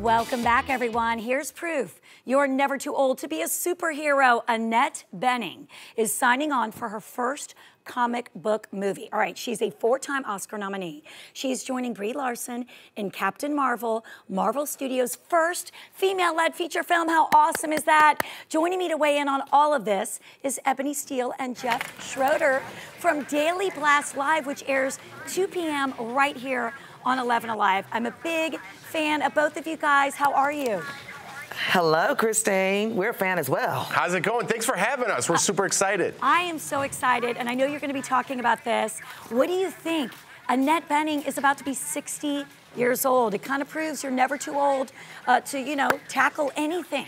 Welcome back, everyone. Here's proof you're never too old to be a superhero. Annette Bening is signing on for her first comic book movie. All right, she's a four time Oscar nominee. She's joining Brie Larson in Captain Marvel, Marvel Studios' first female led feature film. How awesome is that? Joining me to weigh in on all of this is Ebony Steele and Jeff Schroeder from Daily Blast Live, which airs 2 p.m. right here on 11 Alive. I'm a big fan of both of you guys. How are you? Hello, Christine. We're a fan as well. How's it going? Thanks for having us. We're super excited. I am so excited, and I know you're going to be talking about this. What do you think? Annette Bening is about to be 60 years old. It kind of proves you're never too old uh, to, you know, tackle anything.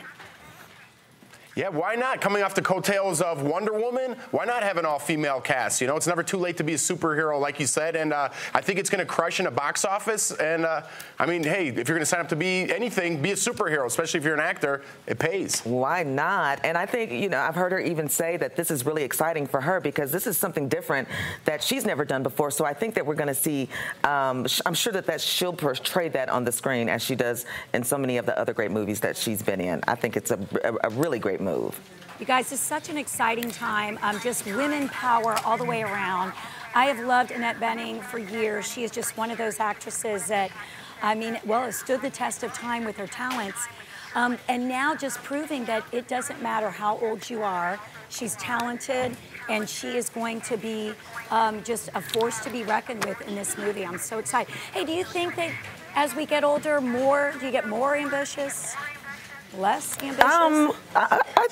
Yeah, why not? Coming off the coattails of Wonder Woman, why not have an all-female cast? You know, it's never too late to be a superhero, like you said, and uh, I think it's going to crush in a box office. And uh, I mean, hey, if you're going to sign up to be anything, be a superhero, especially if you're an actor. It pays. Why not? And I think you know, I've heard her even say that this is really exciting for her because this is something different that she's never done before. So I think that we're going to see. Um, I'm sure that that she'll portray that on the screen as she does in so many of the other great movies that she's been in. I think it's a, a, a really great move. You guys, it's such an exciting time. Um, just women power all the way around. I have loved Annette Bening for years. She is just one of those actresses that, I mean, well, has stood the test of time with her talents. Um, and now just proving that it doesn't matter how old you are. She's talented, and she is going to be um, just a force to be reckoned with in this movie. I'm so excited. Hey, do you think that as we get older, more, do you get more ambitious? Less ambitious? Um, I, I,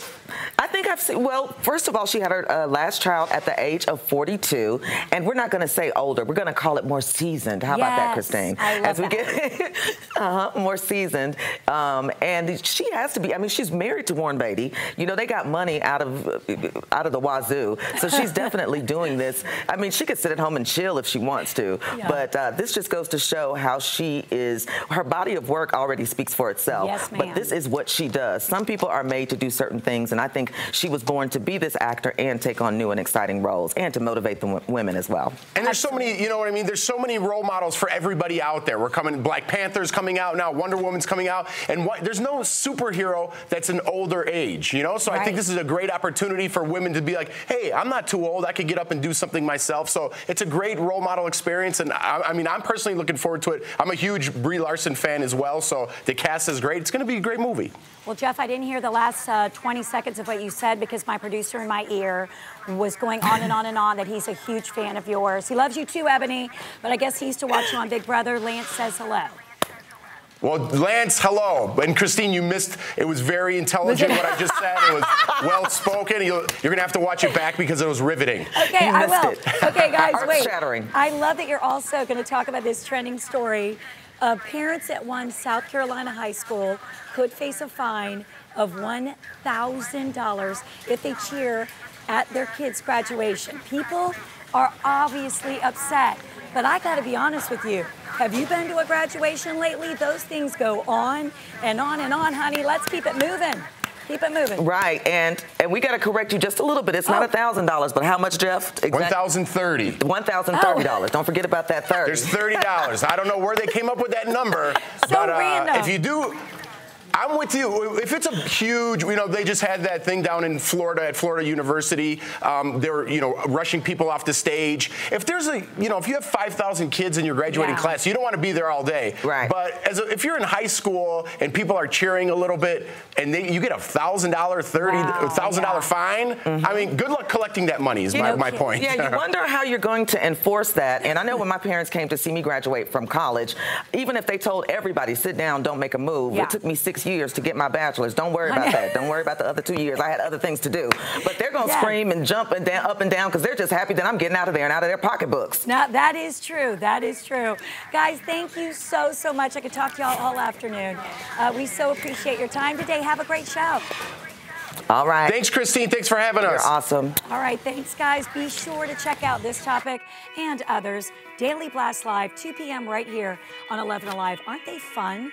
think I've seen. Well, first of all, she had her uh, last child at the age of 42, and we're not going to say older. We're going to call it more seasoned. How yes, about that, Christine? I love As we that. get uh, more seasoned, um, and she has to be. I mean, she's married to Warren Beatty. You know, they got money out of uh, out of the wazoo, so she's definitely doing this. I mean, she could sit at home and chill if she wants to, yeah. but uh, this just goes to show how she is. Her body of work already speaks for itself. Yes, ma'am. But this is what she does. Some people are made to do certain things, and I think she was born to be this actor and take on new and exciting roles and to motivate the women as well. And there's so many, you know what I mean? There's so many role models for everybody out there. We're coming, Black Panther's coming out now, Wonder Woman's coming out, and what, there's no superhero that's an older age, you know? So right. I think this is a great opportunity for women to be like, hey, I'm not too old. I could get up and do something myself. So it's a great role model experience, and I, I mean, I'm personally looking forward to it. I'm a huge Brie Larson fan as well, so the cast is great. It's going to be a great movie. Well, Jeff, I didn't hear the last uh, 20 seconds of what you said because my producer in my ear was going on and on and on that he's a huge fan of yours. He loves you too, Ebony, but I guess he used to watch you on Big Brother. Lance says hello. Well, Lance, hello. And Christine, you missed. It was very intelligent what I just said. It was well spoken. you are going to have to watch it back because it was riveting. Okay, I will. It. Okay, guys, wait. Shattering. I love that you're also going to talk about this trending story. Uh, parents at one South Carolina high school could face a fine of $1,000 if they cheer at their kids' graduation. People are obviously upset, but I gotta be honest with you. Have you been to a graduation lately? Those things go on and on and on, honey. Let's keep it moving. Keep it moving. Right, and and we got to correct you just a little bit. It's not oh. a thousand dollars, but how much, Jeff? Exactly. One thousand thirty. One thousand thirty dollars. Oh. Don't forget about that thirty. There's thirty dollars. I don't know where they came up with that number, so but uh, if you do I'm with you. If it's a huge, you know, they just had that thing down in Florida at Florida University. Um, they were, you know, rushing people off the stage. If there's a, you know, if you have 5,000 kids in your graduating yeah. class, you don't want to be there all day. Right. But as a, if you're in high school and people are cheering a little bit, and they, you get a thousand dollar, thirty thousand wow. dollar fine. Mm-hmm. I mean, good luck collecting that money. Is my, my point. Yeah, you wonder how you're going to enforce that. And I know when my parents came to see me graduate from college, even if they told everybody, sit down, don't make a move, yeah. it took me six years to get my bachelor's. Don't worry about that. Don't worry about the other two years. I had other things to do. But they're going to scream and jump and down, up and down because they're just happy that I'm getting out of there and out of their pocketbooks. Now, that is true. That is true. Guys, thank you so, so much. I could talk to y'all all afternoon. Uh, we so appreciate your time today. Have a great show. All right. Thanks, Christine. Thanks for having You're us. awesome. All right. Thanks, guys. Be sure to check out this topic and others. Daily Blast Live, 2 p.m. right here on 11 Alive. Aren't they fun?